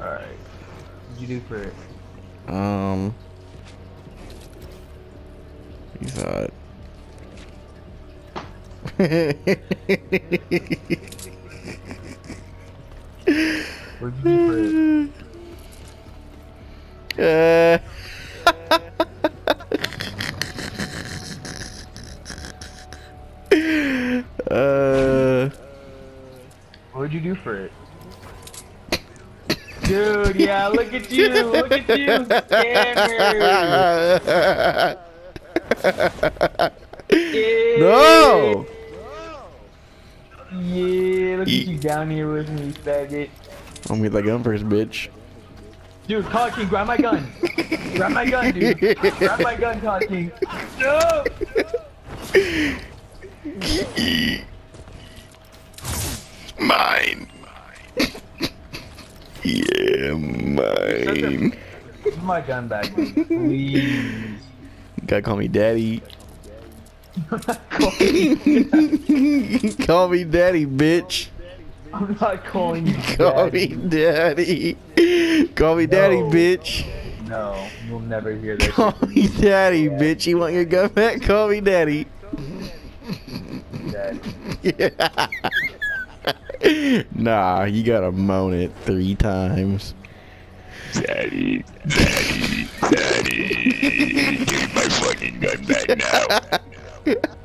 Alright. What'd you do for it? Um. You thought. What'd you do for it? uh. uh. What'd you do for it? Dude, yeah, look at you, look at you, scammer. Yeah. no! Yeah, look at you down here with me, faggot. I'm gonna get that gun first, bitch. Dude, Todd King, grab my gun. grab my gun, dude. grab my gun, Todd King. No! Mine. Yeah, mine. Give my gun back. Please. Gotta call me daddy. Not calling call me daddy, bitch. I'm not calling you Call daddy. me daddy. Call me daddy, bitch. No, you'll never hear that. Call me daddy, bitch. You want your gun back? Call me daddy. Daddy. nah, you gotta moan it three times. Daddy, daddy, daddy, give me my fucking gun back now.